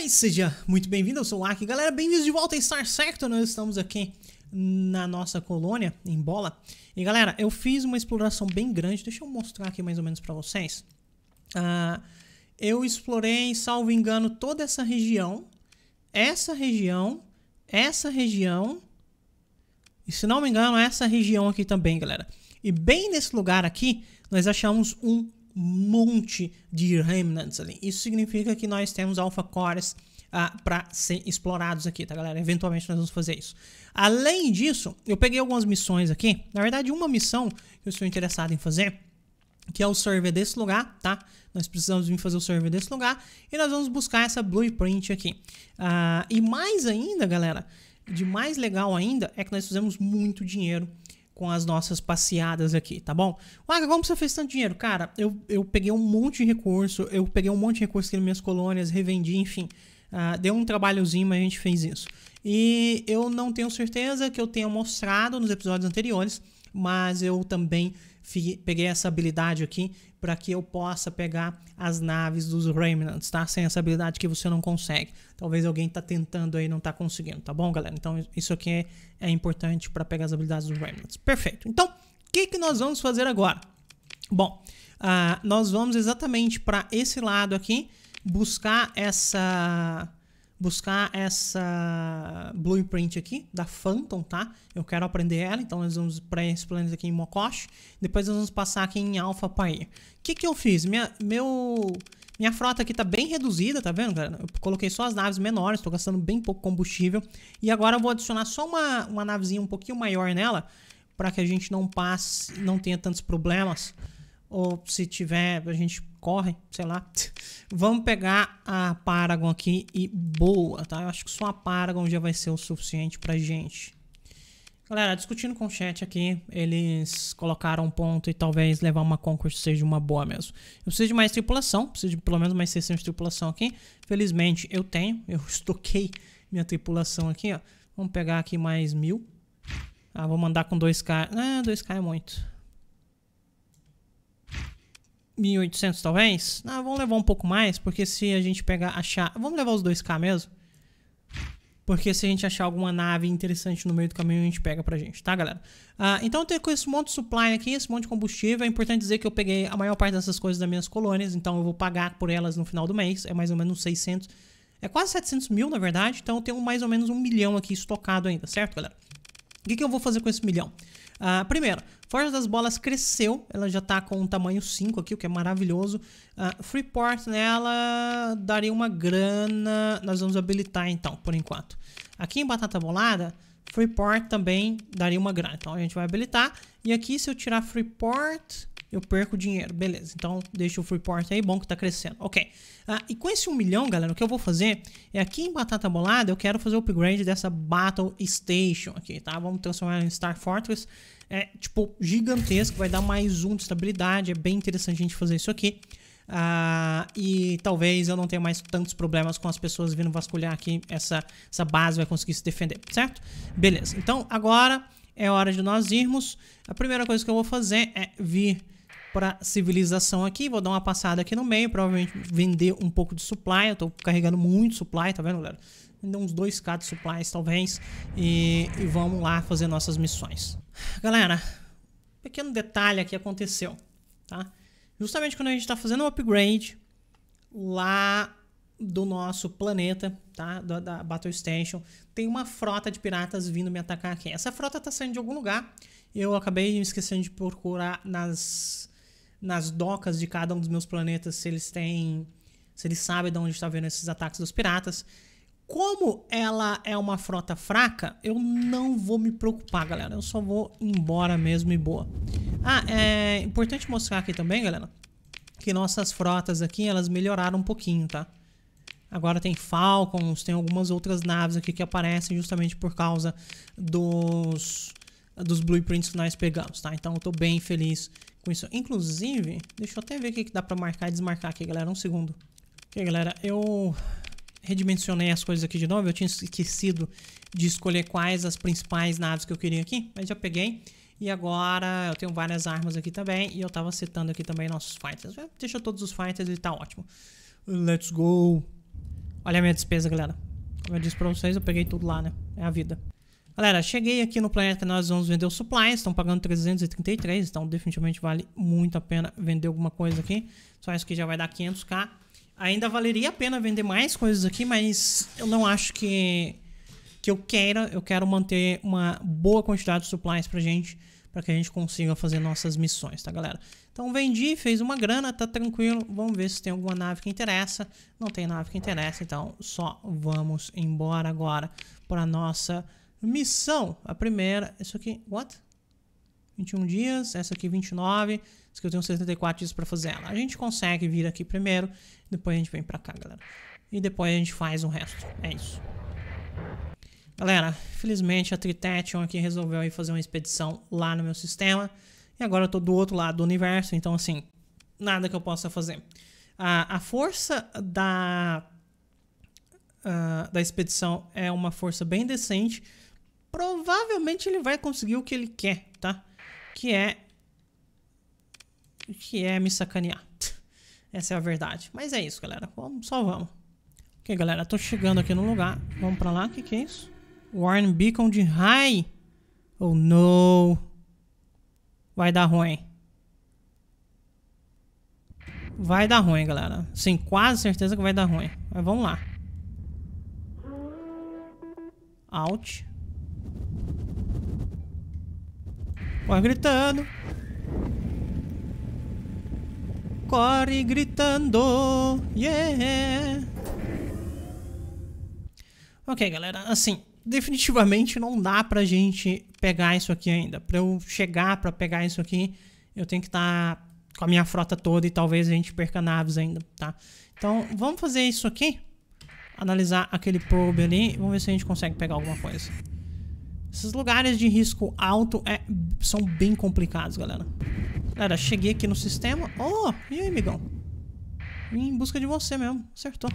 Aí, seja muito bem-vindo, eu sou o Aki. Galera, bem-vindos de volta a Star Sector, nós estamos aqui na nossa colônia, em Bola. E galera, eu fiz uma exploração bem grande, deixa eu mostrar aqui mais ou menos pra vocês. Uh, eu explorei, salvo engano, toda essa região, essa região, essa região, e se não me engano, essa região aqui também, galera. E bem nesse lugar aqui, nós achamos um monte de remnants ali. Isso significa que nós temos alpha cores uh, ah, para ser explorados aqui, tá, galera? Eventualmente nós vamos fazer isso. Além disso, eu peguei algumas missões aqui. Na verdade, uma missão que eu estou interessado em fazer, que é o server desse lugar, tá? Nós precisamos vir fazer o server desse lugar e nós vamos buscar essa blueprint aqui. Uh, e mais ainda, galera, de mais legal ainda é que nós fizemos muito dinheiro com as nossas passeadas aqui, tá bom? Waga, como você fez tanto dinheiro? Cara, eu, eu peguei um monte de recurso, eu peguei um monte de recurso aqui nas minhas colônias, revendi, enfim. Uh, deu um trabalhozinho, mas a gente fez isso. E eu não tenho certeza que eu tenha mostrado nos episódios anteriores, mas eu também peguei essa habilidade aqui para que eu possa pegar as naves dos Remnants, tá? Sem essa habilidade que você não consegue. Talvez alguém tá tentando aí e não tá conseguindo, tá bom, galera? Então isso aqui é, é importante para pegar as habilidades dos Remnants. Perfeito. Então, o que, que nós vamos fazer agora? Bom, uh, nós vamos exatamente para esse lado aqui buscar essa buscar essa blueprint aqui da Phantom, tá? Eu quero aprender ela, então nós vamos para esse planeta aqui em Mokosh. Depois nós vamos passar aqui em Alpha Pyre. O que que eu fiz? Minha, meu, minha frota aqui tá bem reduzida, tá vendo, galera? Eu coloquei só as naves menores, tô gastando bem pouco combustível. E agora eu vou adicionar só uma, uma navezinha um pouquinho maior nela, para que a gente não passe, não tenha tantos problemas. Ou se tiver, a gente corre, sei lá. Vamos pegar a Paragon aqui e boa, tá? Eu acho que só a Paragon já vai ser o suficiente pra gente. Galera, discutindo com o chat aqui, eles colocaram um ponto e talvez levar uma Conquest seja uma boa mesmo. Eu preciso de mais tripulação, preciso de pelo menos mais 600 de tripulação aqui. Felizmente eu tenho, eu estoquei minha tripulação aqui, ó. Vamos pegar aqui mais mil. Ah, vou mandar com 2k. Ah, 2k é muito. 1800 talvez? Ah, vamos levar um pouco mais, porque se a gente pegar, achar... Vamos levar os 2k mesmo? Porque se a gente achar alguma nave interessante no meio do caminho, a gente pega pra gente, tá, galera? Ah, então, tem com esse monte de supply aqui, esse monte de combustível. É importante dizer que eu peguei a maior parte dessas coisas das minhas colônias, então eu vou pagar por elas no final do mês. É mais ou menos 600... É quase 700 mil, na verdade. Então, eu tenho mais ou menos um milhão aqui estocado ainda, certo, galera? O que, que eu vou fazer com esse milhão? Uh, primeiro, Forja das Bolas cresceu, ela já está com um tamanho 5 aqui, o que é maravilhoso. Uh, Freeport nela daria uma grana, nós vamos habilitar então, por enquanto. Aqui em Batata Bolada, Freeport também daria uma grana, então a gente vai habilitar. E aqui se eu tirar Freeport, eu perco dinheiro. Beleza, então deixa o Freeport aí, bom que tá crescendo. Ok. Ah, e com esse 1 milhão, galera, o que eu vou fazer é aqui em Batata Bolada, eu quero fazer o upgrade dessa Battle Station aqui, tá? Vamos transformar em Star Fortress. É, tipo, gigantesco, vai dar mais um de estabilidade. É bem interessante a gente fazer isso aqui. Ah, e talvez eu não tenha mais tantos problemas com as pessoas vindo vasculhar aqui. Essa, essa base vai conseguir se defender, certo? Beleza, então agora é hora de nós irmos. A primeira coisa que eu vou fazer é vir para civilização aqui. Vou dar uma passada aqui no meio, provavelmente vender um pouco de supply. Eu estou carregando muito supply, tá vendo, galera? Vender uns 2k de supplies, talvez. E, e vamos lá fazer nossas missões. Galera, pequeno detalhe que aconteceu, tá? Justamente quando a gente está fazendo o um upgrade lá do nosso planeta, tá? Da, da, Battle Station, tem uma frota de piratas vindo me atacar aqui. Essa frota está saindo de algum lugar. Eu acabei esquecendo de procurar nas nas docas de cada um dos meus planetas se eles têm. Se eles sabem de onde está vendo esses ataques dos piratas. Como ela é uma frota fraca, eu não vou me preocupar, galera. Eu só vou embora mesmo e boa. Ah, é importante mostrar aqui também, galera, que nossas frotas aqui, elas melhoraram um pouquinho, tá? Agora tem Falcons, tem algumas outras naves aqui que aparecem justamente por causa dos, dos blueprints que nós pegamos, tá? Então eu tô bem feliz com isso. Inclusive, deixa eu até ver o que dá pra marcar e desmarcar aqui, galera. Um segundo. Ok, galera, eu redimensionei as coisas aqui de novo. Eu tinha esquecido de escolher quais as principais naves que eu queria aqui, mas já peguei. E agora eu tenho várias armas aqui também e eu tava setando aqui também nossos fighters. Deixa todos os fighters e tá ótimo. Let's go. Olha a minha despesa, galera. Como eu disse pra vocês, eu peguei tudo lá, né? É a vida. Galera, cheguei aqui no planeta que nós vamos vender os supplies. Estão pagando 333, então definitivamente vale muito a pena vender alguma coisa aqui. Só isso que já vai dar 500k. Ainda valeria a pena vender mais coisas aqui, mas eu não acho que, que eu queira. Eu quero manter uma boa quantidade de supplies pra gente, para que a gente consiga fazer nossas missões, tá, galera? Então vendi, fez uma grana, tá tranquilo. Vamos ver se tem alguma nave que interessa. Não tem nave que interessa, então só vamos embora agora para nossa missão. A primeira, isso aqui, what? 21 dias, essa aqui 29, essa aqui eu tenho 74 dias para fazer ela. A gente consegue vir aqui primeiro, depois a gente vem para cá, galera. E depois a gente faz o resto. É isso. Galera, felizmente a Tritation aqui resolveu ir fazer uma expedição lá no meu sistema. E agora eu tô do outro lado do universo, então assim, nada que eu possa fazer. A, a força da, uh, da expedição é uma força bem decente. Provavelmente ele vai conseguir o que ele quer, tá? Que é... Que é me sacanear. Essa é a verdade. Mas é isso, galera. Vamos, só vamos. Ok, galera. Tô chegando aqui no lugar. Vamos pra lá. O que, que é isso? Warren Beacon de High. Oh, no. Vai dar ruim. Vai dar ruim, galera. Sim, quase certeza que vai dar ruim. Mas vamos lá. Out. Corre gritando. Corre gritando. Yeah. Ok, galera. Assim, definitivamente não dá pra gente pegar isso aqui ainda. Pra eu chegar pra pegar isso aqui, eu tenho que estar tá com a minha frota toda e talvez a gente perca naves ainda, tá? Então, vamos fazer isso aqui. Analisar aquele probe ali. Vamos ver se a gente consegue pegar alguma coisa. Esses lugares de risco alto é, são bem complicados, galera. Galera, cheguei aqui no sistema. Oh, e aí, amigão? Vim em busca de você mesmo. Acertou.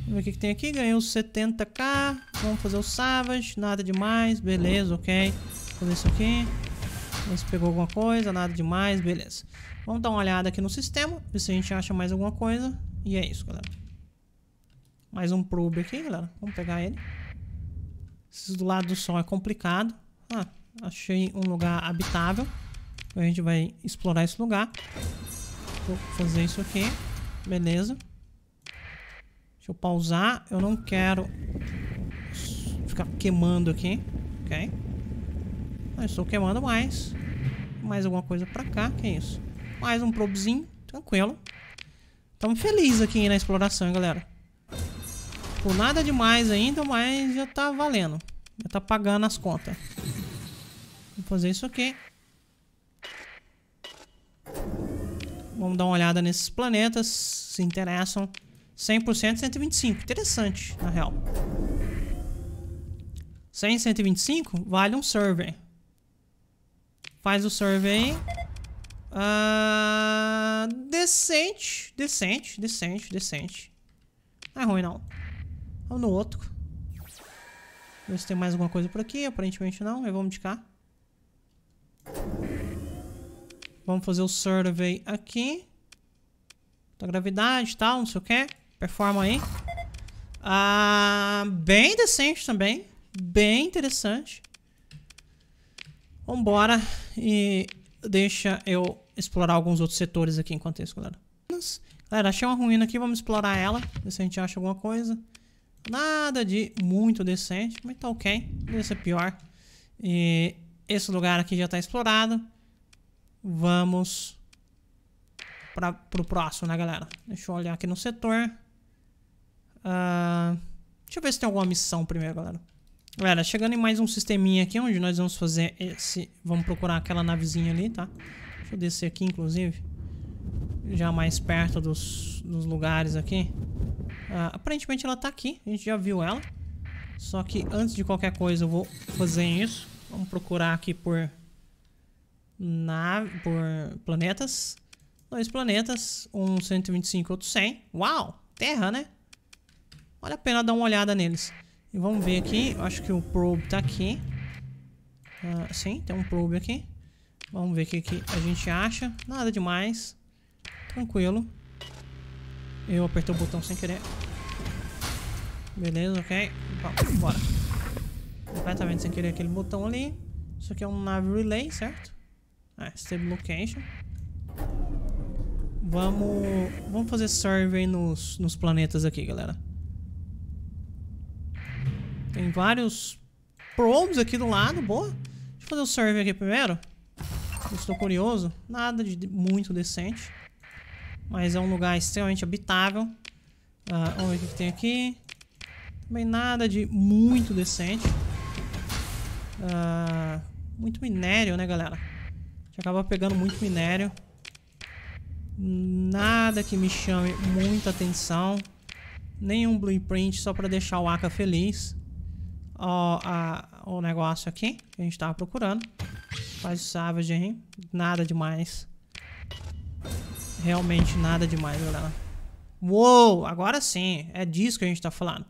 Vamos ver o que, que tem aqui. Ganhei os 70k. Vamos fazer o Savage. Nada demais. Beleza, ok. Vou fazer isso aqui. Ver se pegou alguma coisa. Nada demais. Beleza. Vamos dar uma olhada aqui no sistema. Ver se a gente acha mais alguma coisa. E é isso, galera. Mais um probe aqui, galera. Vamos pegar ele. Esses do lado do sol é complicado. Ah, achei um lugar habitável. A gente vai explorar esse lugar. Vou fazer isso aqui. Beleza. Deixa eu pausar. Eu não quero ficar queimando aqui. Ok. Eu estou queimando mais. Mais alguma coisa pra cá. Que é isso? Mais um probezinho. Tranquilo. Estamos felizes aqui na exploração, hein, galera. Por nada demais ainda, mas já tá valendo. Já tá pagando as contas. Vou fazer isso aqui. Vamos dar uma olhada nesses planetas. Se interessam. 100% 125. Interessante, na real. 100 125 vale um survey. Faz o survey. Uh, decente, decente, decente, decente. Não é ruim, não. Vamos no outro. Ver se tem mais alguma coisa por aqui. Aparentemente não. Aí vamos de cá. Vamos fazer o survey aqui. Da gravidade e tal, não sei o que. Performa aí. Ah, bem decente também. Bem interessante. Vambora. E deixa eu explorar alguns outros setores aqui enquanto isso, galera. Galera, achei uma ruína aqui. Vamos explorar ela. Ver se a gente acha alguma coisa. Nada de muito decente. Mas tá ok. Deve ser pior. E esse lugar aqui já está explorado. Vamos para o próximo, né, galera? Deixa eu olhar aqui no setor. Uh, deixa eu ver se tem alguma missão primeiro, galera. Galera, chegando em mais um sisteminha aqui, onde nós vamos fazer esse... Vamos procurar aquela navezinha ali, tá? Deixa eu descer aqui, inclusive. Já mais perto dos, dos lugares aqui. Uh, aparentemente ela tá aqui, a gente já viu ela. Só que antes de qualquer coisa eu vou fazer isso. Vamos procurar aqui por... Na, por planetas. Dois planetas, um 125 outro 100. Uau, terra, né? Vale a pena dar uma olhada neles. E vamos ver aqui. Acho que o probe tá aqui. Uh, sim, tem um probe aqui. Vamos ver o que, que a gente acha. Nada demais. Tranquilo. Eu apertei o botão sem querer. Beleza, ok. Vamos, bora. Completamente sem querer aquele botão ali. Isso aqui é um nave relay, certo? É, stable location. Vamos, vamos fazer survey nos, nos planetas aqui, galera. Tem vários probes aqui do lado, boa. Deixa eu fazer o survey aqui primeiro. Estou curioso. Nada de muito decente. Mas é um lugar extremamente habitável. Uh, vamos ver o que tem aqui. Também nada de muito decente. Uh, muito minério, né, galera? A gente acaba pegando muito minério. Nada que me chame muita atenção. Nenhum blueprint só para deixar o Aka feliz. Ó, a, o negócio aqui que a gente tava procurando. Faz o Savage aí. Nada demais. Realmente nada demais, galera. Uou, agora sim. É disso que a gente tá falando.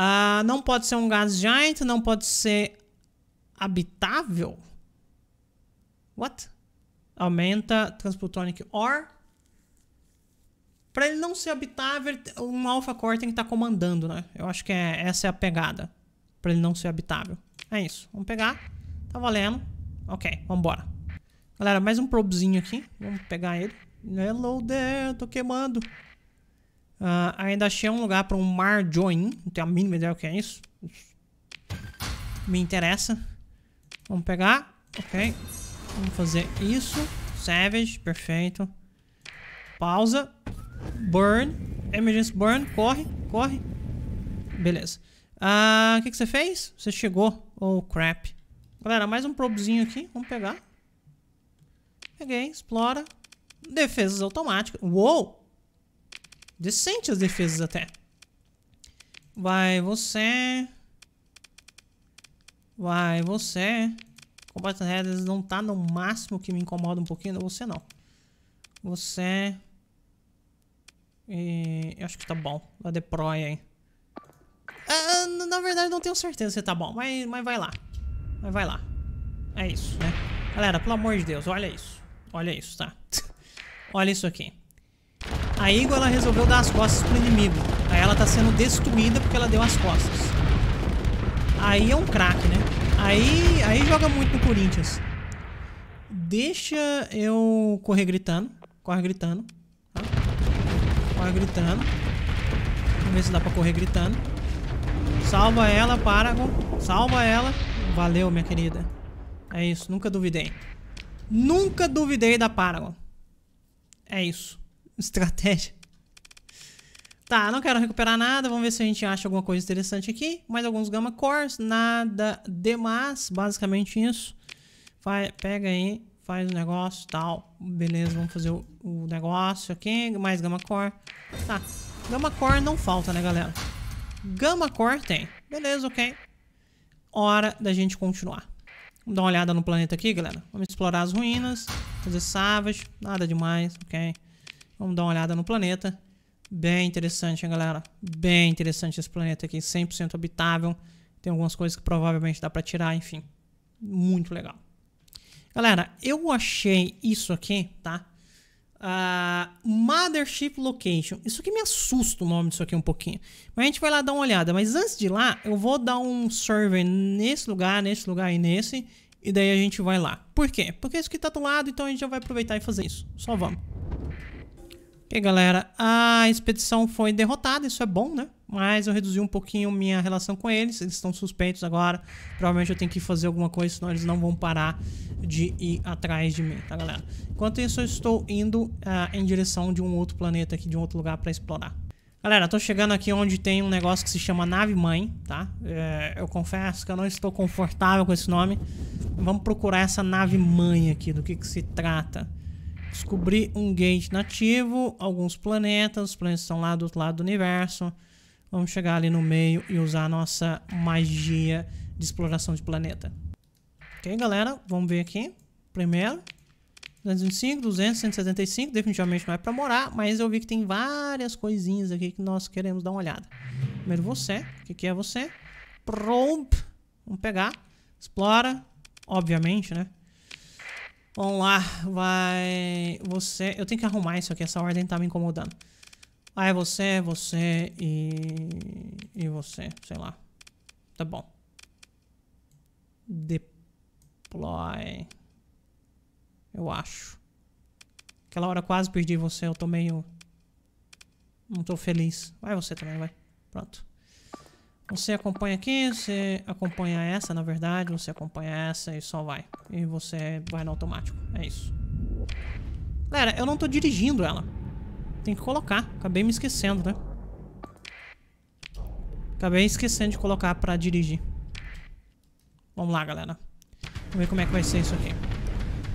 Uh, não pode ser um gás giant, não pode ser habitável. What? Aumenta Transplutonic Ore. Para ele não ser habitável, um Alpha Core tem que estar tá comandando, né? Eu acho que é, essa é a pegada. Para ele não ser habitável. É isso. Vamos pegar. Tá valendo. Ok, vambora. Galera, mais um probezinho aqui. Vamos pegar ele. Hello there, tô queimando. Uh, ainda achei um lugar para um mar join. Não tenho a mínima ideia o que é isso. Me interessa. Vamos pegar. Ok. Vamos fazer isso. Savage, perfeito. Pausa. Burn. Emergency burn. Corre, corre. Beleza. Ah, o que, que você fez? Você chegou. Oh, crap. Galera, mais um probezinho aqui. Vamos pegar. Peguei, explora. Defesas automáticas. Uou! Decente as defesas até. Vai você. Vai você. Combate Headers não tá no máximo que me incomoda um pouquinho. Você não. Você... E... Eu acho que tá bom. Vai de proia aí. Ah, na verdade, não tenho certeza se tá bom. Mas, mas vai lá. Mas vai lá. É isso, né? Galera, pelo amor de Deus, olha isso. Olha isso, tá? olha isso aqui. A Eagle, ela resolveu dar as costas pro inimigo. Aí ela tá sendo destruída porque ela deu as costas. Aí é um craque, né? Aí, aí joga muito no Corinthians. Deixa eu correr gritando. Corre gritando. Tá? Corre gritando. Vamos ver se dá pra correr gritando. Salva ela, Paragon. Salva ela. Valeu, minha querida. É isso, nunca duvidei. Nunca duvidei da Paragon. É isso. Estratégia. Tá, não quero recuperar nada. Vamos ver se a gente acha alguma coisa interessante aqui. Mais alguns Gamma Cores. Nada demais. Basicamente isso. Vai, pega aí. Faz o negócio tal. Beleza, vamos fazer o, o negócio aqui. Mais Gamma Core. Tá. Gamma Core não falta, né, galera? Gamma Core tem. Beleza, ok. Hora da gente continuar. Vamos dar uma olhada no planeta aqui, galera. Vamos explorar as ruínas. Fazer Savage. Nada demais, ok. Vamos dar uma olhada no planeta. Bem interessante, hein, galera? Bem interessante esse planeta aqui, 100% habitável. Tem algumas coisas que provavelmente dá pra tirar, enfim. Muito legal. Galera, eu achei isso aqui, tá? Uh, Mothership Location. Isso aqui me assusta o nome disso aqui um pouquinho. Mas a gente vai lá dar uma olhada. Mas antes de ir lá, eu vou dar um survey nesse lugar, nesse lugar e nesse. E daí a gente vai lá. Por quê? Porque isso aqui tá do lado, então a gente já vai aproveitar e fazer isso. Só vamos. Ok, galera, a expedição foi derrotada, isso é bom, né? Mas eu reduzi um pouquinho minha relação com eles, eles estão suspeitos agora. Provavelmente eu tenho que fazer alguma coisa, senão eles não vão parar de ir atrás de mim, tá, galera? Enquanto isso, eu estou indo uh, em direção de um outro planeta aqui, de um outro lugar para explorar. Galera, tô chegando aqui onde tem um negócio que se chama nave mãe, tá? É, eu confesso que eu não estou confortável com esse nome. Vamos procurar essa nave mãe aqui, do que que se trata. Descobrir um gate nativo, alguns planetas, os planetas estão lá do outro lado do universo. Vamos chegar ali no meio e usar a nossa magia de exploração de planeta. Ok, galera? Vamos ver aqui. Primeiro. 225, 200, 175. Definitivamente não é pra morar, mas eu vi que tem várias coisinhas aqui que nós queremos dar uma olhada. Primeiro você. O que, que é você? Probe. Vamos pegar. Explora. Obviamente, né? Vamos lá, vai... Você... Eu tenho que arrumar isso aqui, essa ordem tá me incomodando. Ah, é você, você e... E você, sei lá. Tá bom. Deploy. Eu acho. Aquela hora quase perdi você, eu tô meio... Não tô feliz. Vai você também, vai. Pronto. Você acompanha aqui, você acompanha essa, na verdade. Você acompanha essa e só vai. E você vai no automático. É isso. Galera, eu não tô dirigindo ela. Tem que colocar. Acabei me esquecendo, né? Acabei esquecendo de colocar pra dirigir. Vamos lá, galera. Vamos ver como é que vai ser isso aqui.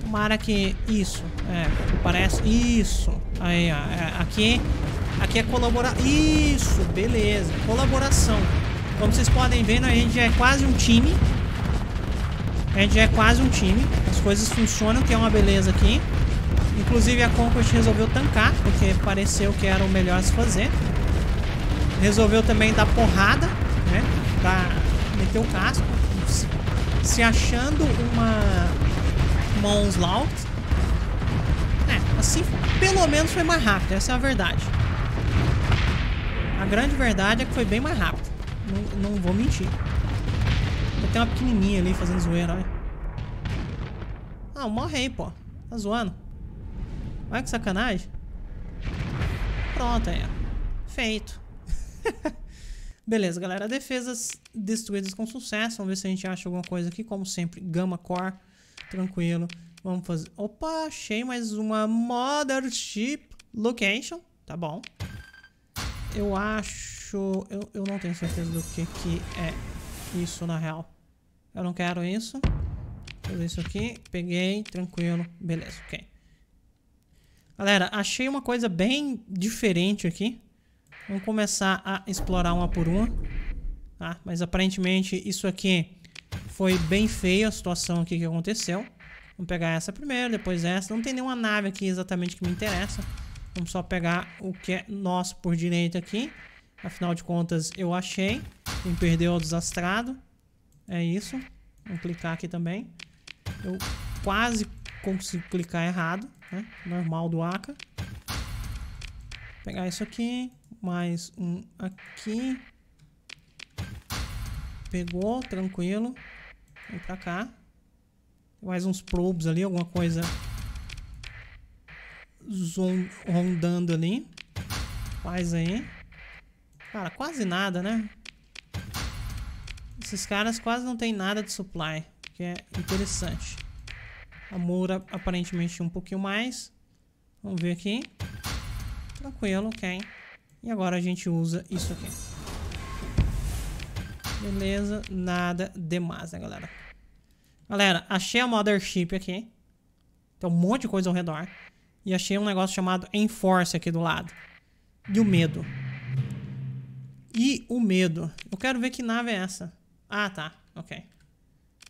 Tomara que... Isso. É, parece... Isso. Aí, ó. É, aqui... Aqui é colaborar... Isso, beleza. Colaboração. Como vocês podem ver, né, a gente é quase um time. A gente é quase um time. As coisas funcionam, que é uma beleza aqui. Inclusive a Conquest resolveu tancar, porque pareceu que era o melhor a se fazer. Resolveu também dar porrada, né? Dar, meter o casco. Se achando uma, uma onslaught. É, assim pelo menos foi mais rápido, essa é a verdade. A grande verdade é que foi bem mais rápido. Não, não vou mentir. Tem uma pequenininha ali fazendo zoeira, olha. Ah, morre aí, pô. Tá zoando. Olha que sacanagem. Pronto aí, ó. Feito. Beleza, galera. Defesas destruídas com sucesso. Vamos ver se a gente acha alguma coisa aqui. Como sempre, Gamma Core. Tranquilo. Vamos fazer... Opa, achei mais uma Mothership Location. Tá bom. Eu acho... Eu, eu não tenho certeza do que, que é isso, na real. Eu não quero isso. Fazer isso aqui. Peguei. Tranquilo. Beleza, ok. Galera, achei uma coisa bem diferente aqui. Vamos começar a explorar uma por uma. Tá? Mas aparentemente isso aqui foi bem feio a situação aqui que aconteceu. Vamos pegar essa primeiro, depois essa. Não tem nenhuma nave aqui exatamente que me interessa. Vamos só pegar o que é nosso por direito aqui. Afinal de contas, eu achei. Quem perdeu é o desastrado. É isso. Vamos clicar aqui também. Eu quase consigo clicar errado né? Normal do Aka. Pegar isso aqui. Mais um aqui. Pegou, tranquilo. Vem pra cá. Mais uns probes ali, alguma coisa rondando ali. Faz aí. Cara, quase nada, né? Esses caras quase não tem nada de supply, que é interessante. A Moura aparentemente um pouquinho mais. Vamos ver aqui. Tranquilo, ok. E agora a gente usa isso aqui. Beleza, nada demais, né, galera? Galera, achei a Mothership aqui. Tem um monte de coisa ao redor. E achei um negócio chamado Enforce aqui do lado. E o medo. E o medo. Eu quero ver que nave é essa. Ah, tá. Ok.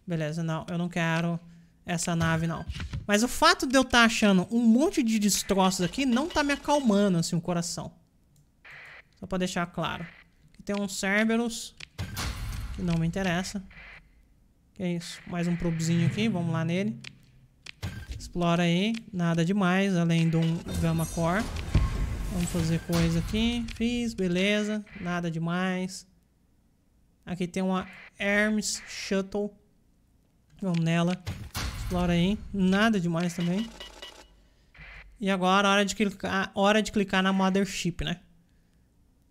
Beleza, não. Eu não quero essa nave, não. Mas o fato de eu estar tá achando um monte de destroços aqui não tá me acalmando, assim, o coração. Só pra deixar claro. Aqui tem um Cerberus, que não me interessa. Que é isso? Mais um probezinho aqui, vamos lá nele. Explora aí, nada demais, além de um Gamma Core. Vamos fazer coisa aqui. Fiz, beleza, nada demais. Aqui tem uma Hermes Shuttle. Vamos nela. Explora aí. Nada demais também. E agora, hora de clicar, hora de clicar na Mothership, né?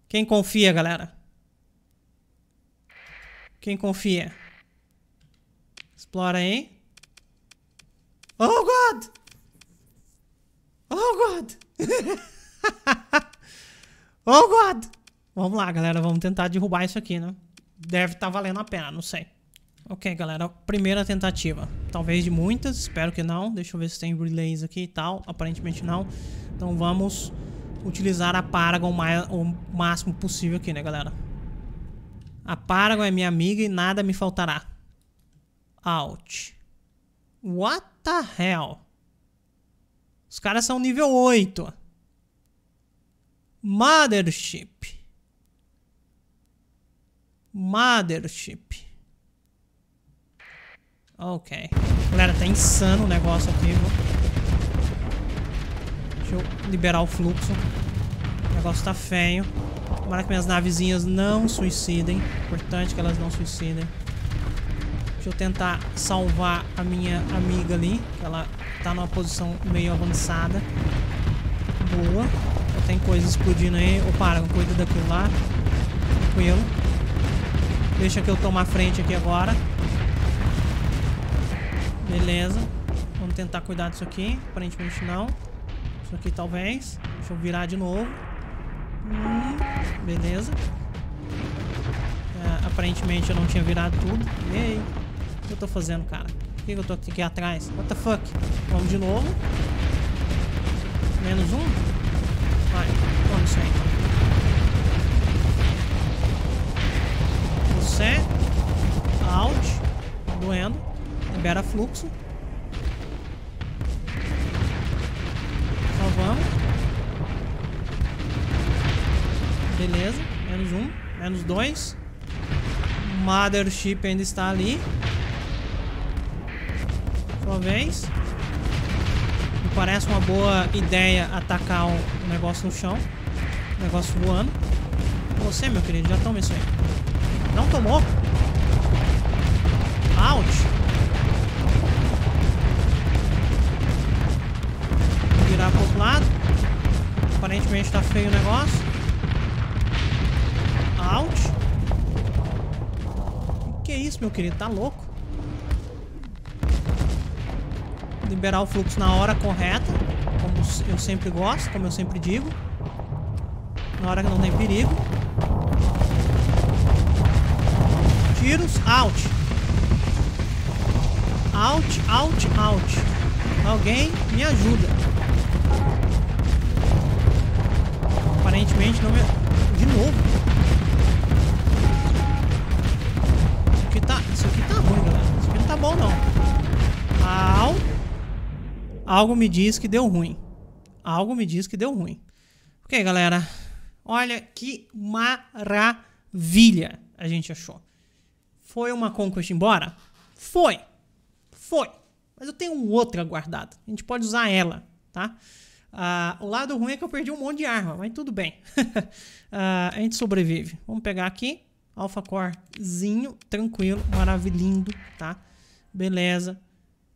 Quem confia, galera? Quem confia? Explora aí. Oh, God! Oh, God! oh, God! Vamos lá, galera. Vamos tentar derrubar isso aqui, né? Deve estar tá valendo a pena, não sei. Ok, galera, primeira tentativa. Talvez de muitas, espero que não. Deixa eu ver se tem relays aqui e tal. Aparentemente não. Então vamos utilizar a Paragon o máximo possível aqui, né, galera? A Paragon é minha amiga e nada me faltará. Out. What the hell? Os caras são nível 8. Mothership. Mothership. Ok. Galera, tá insano o negócio aqui, viu? Deixa eu liberar o fluxo. E negócio tá feio. Tomara que minhas navezinhas não suicidem. Importante que elas não suicidem. Deixa eu tentar salvar a minha amiga ali. Que ela tá numa posição meio avançada. Boa. Tem coisa explodindo aí. Ô, para, cuida daquilo lá. Tranquilo. Deixa que eu tomo a frente aqui agora. Beleza. Vamos tentar cuidar disso aqui. Aparentemente não. Isso aqui talvez. Deixa eu virar de novo. Hum, beleza. É, aparentemente eu não tinha virado tudo. E aí? O que eu tô fazendo, cara? Por que eu tô aqui atrás? What the fuck? Vamos de novo. Menos um. Vamos isso aí. Você. Out. Doendo. Libera fluxo. Só vamos. Beleza. Menos um. Menos dois. Mothership ainda está ali. Sua vez. Parece uma boa ideia atacar o negócio no chão. O negócio voando. Você, meu querido, já toma isso aí. Não tomou? Vou virar pro outro lado. Aparentemente tá feio o negócio. Ouch. Que é isso, meu querido? Tá louco? Liberar o fluxo na hora correta. Como eu sempre gosto, como eu sempre digo. Na hora que não tem perigo. Tiros. Out. Out, out, out. Alguém me ajuda. Aparentemente não me... De novo. Isso aqui tá, isso aqui tá ruim, galera. Isso aqui não tá bom, não. Au. Algo me diz que deu ruim. Algo me diz que deu ruim. Ok, galera. Olha que maravilha a gente achou. Foi uma conquest embora? Foi. Foi. Mas eu tenho outra guardada. A gente pode usar ela, tá? Uh, o lado ruim é que eu perdi um monte de arma, mas tudo bem. uh, a gente sobrevive. Vamos pegar aqui. Alpha Corezinho, tranquilo, maravilhindo, tá? Beleza.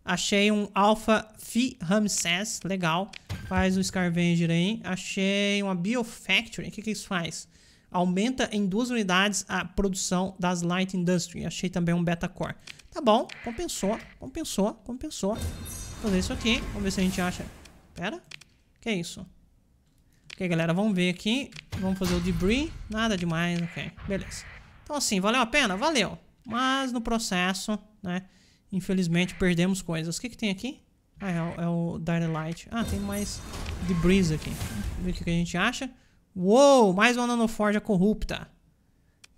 Achei um Alpha Phi Ramses, legal. Faz o Scavenger aí. Achei uma Biofactory. O que, que isso faz? Aumenta em duas unidades a produção das Light Industry. Achei também um Beta Core. Tá bom, compensou, compensou, compensou. Vou fazer isso aqui. Vamos ver se a gente acha. Pera. Que é isso? Ok, galera, vamos ver aqui. Vamos fazer o debris. Nada demais, ok. Beleza. Então, assim, valeu a pena? Valeu. Mas no processo, né? Infelizmente, perdemos coisas. O que, que tem aqui? Ah, é o, é o. Ah, tem mais debris aqui. Vamos ver o que, que a gente acha. Uou, mais uma nanoforja corrupta.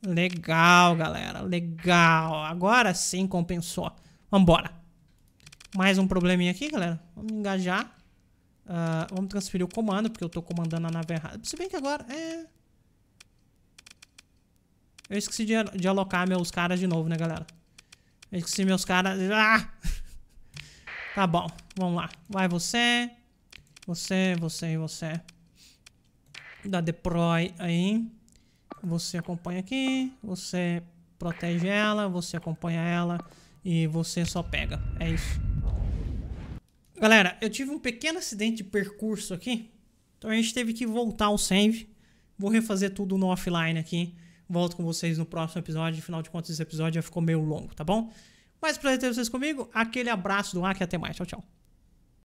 Legal, galera. Legal. Agora sim compensou. Vambora. Mais um probleminha aqui, galera. Vamos engajar. Uh, vamos transferir o comando, porque eu tô comandando a nave errada. Se bem que agora é... Eu esqueci de, de alocar meus caras de novo, né, galera? Esqueci meus caras... Ah! Tá bom, vamos lá. Vai você, você, você e você. Dá deploy aí. Você acompanha aqui, você protege ela, você acompanha ela e você só pega. É isso. Galera, eu tive um pequeno acidente de percurso aqui. Então a gente teve que voltar ao save. Vou refazer tudo no offline aqui. Volto com vocês no próximo episódio. Afinal de contas, esse episódio já ficou meio longo, tá bom? Mas prazer ter vocês comigo. Aquele abraço do Hack e até mais. Tchau, tchau.